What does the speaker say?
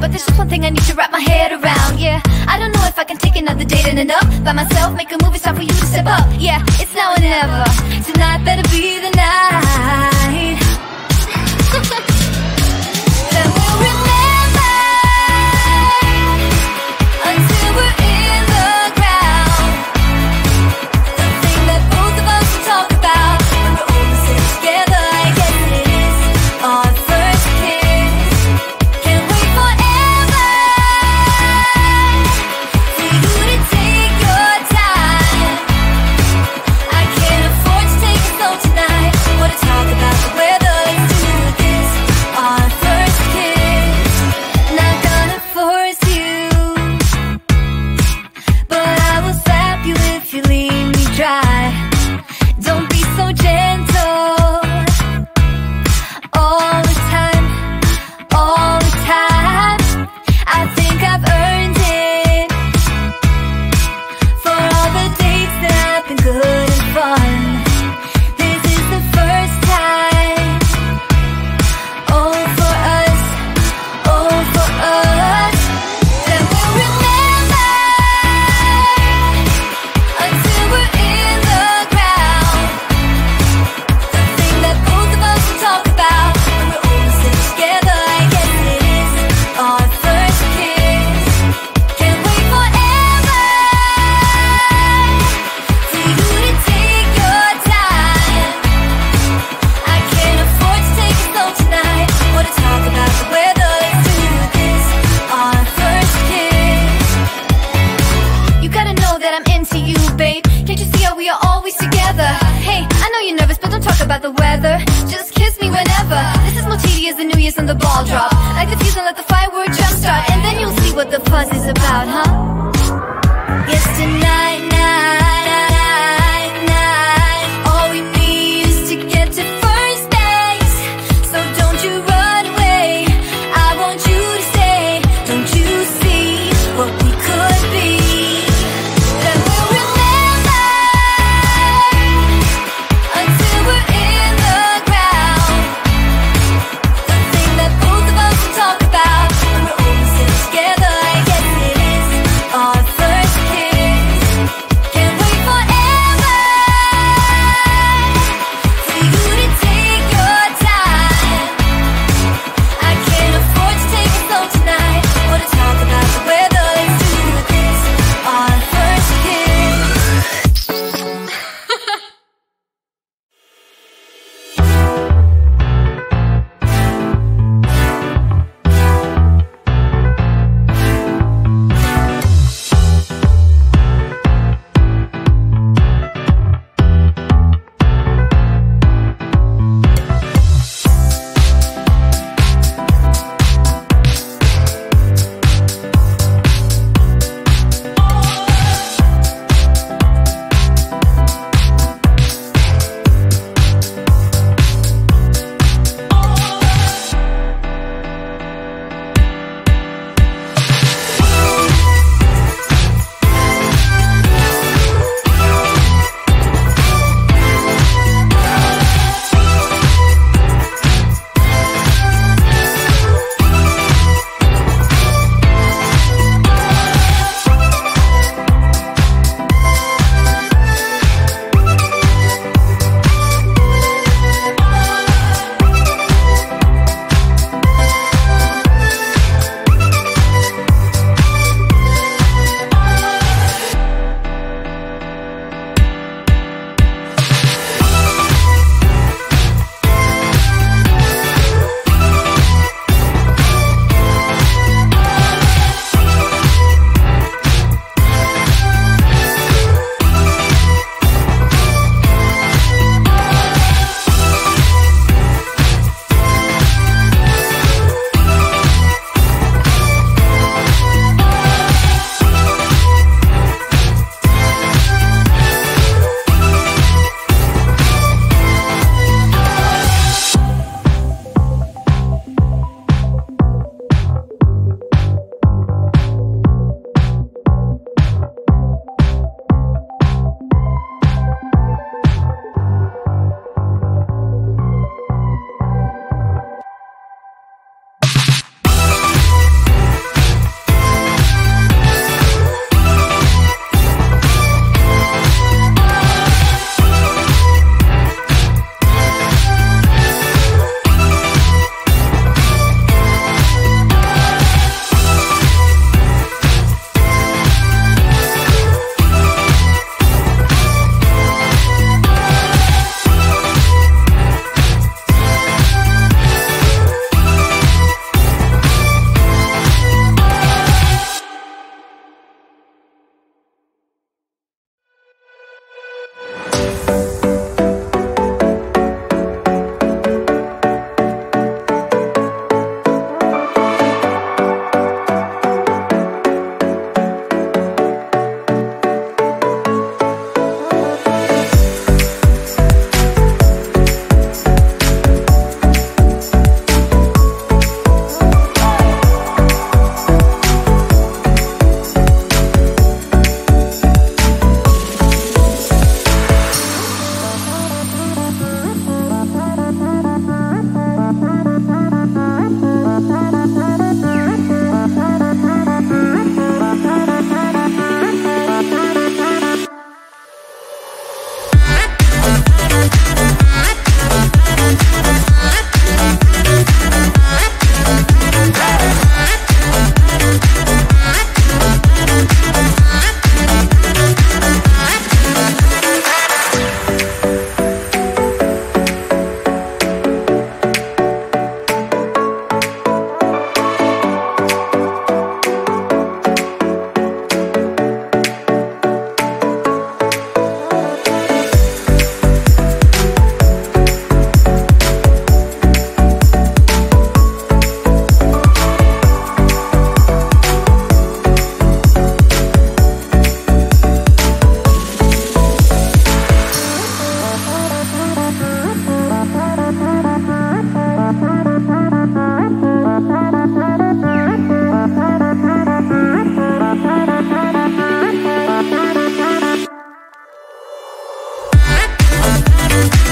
But there's just one thing I need to wrap my head around, yeah. I don't know if I can take another date and up By myself, make a movie, time for you to step up Yeah, it's now or never. Tonight better be the night. Thank